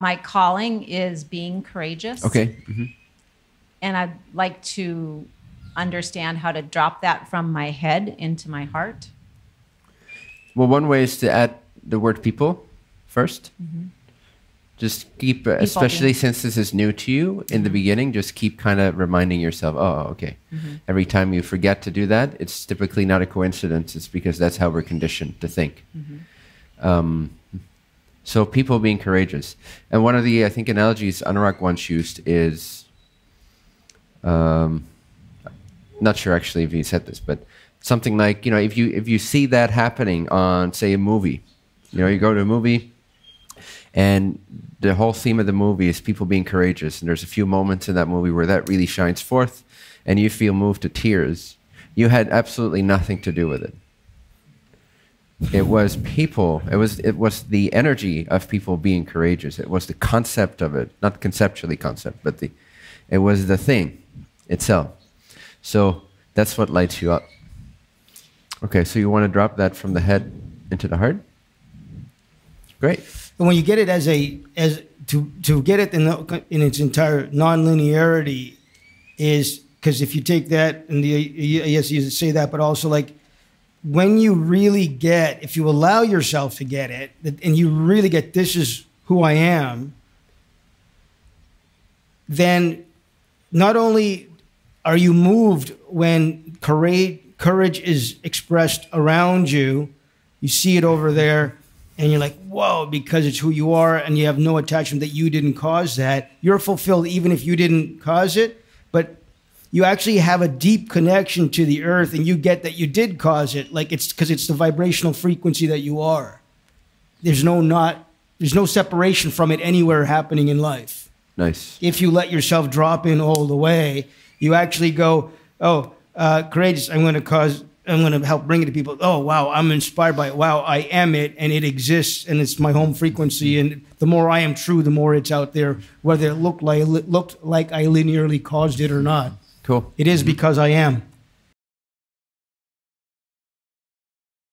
my calling is being courageous. Okay. hmm And I'd like to understand how to drop that from my head into my heart. Well, one way is to add the word people 1st Mm-hmm. Just keep, uh, especially since this is new to you in the beginning, just keep kind of reminding yourself, oh, okay. Mm-hmm. Every time you forget to do that, it's typically not a coincidence. It's because that's how we're conditioned to think. Mm-hmm. Um, so people being courageous. And one of the, I think, analogies Anurag once used is, um, not sure actually if he said this, but something like, you know, if you if you see that happening on, say, a movie, you know, you go to a movie, and the whole theme of the movie is people being courageous, and there's a few moments in that movie where that really shines forth, and you feel moved to tears. You had absolutely nothing to do with it. It was people. It was it was the energy of people being courageous. It was the concept of it, not conceptually concept, but the it was the thing itself. So that's what lights you up. Okay, so you want to drop that from the head into the heart? Great. And when you get it as a as to to get it in the, in its entire non-linearity is because if you take that and the yes you say that, but also like when you really get if you allow yourself to get it and you really get this is who I am, then not only are you moved when courage is expressed around you, you see it over there and you're like, whoa, because it's who you are and you have no attachment that you didn't cause that. You're fulfilled even if you didn't cause it, but you actually have a deep connection to the earth and you get that you did cause it. Like it's because it's the vibrational frequency that you are. There's no not there's no separation from it anywhere happening in life. Nice. If you let yourself drop in all the way, you actually go, oh, uh, courageous. I'm going to cause I'm going to help bring it to people. Oh, wow, I'm inspired by it. Wow, I am it, and it exists, and it's my home frequency. And the more I am true, the more it's out there, whether it looked like looked like I linearly caused it or not. Cool. It is mm-hmm. because I am.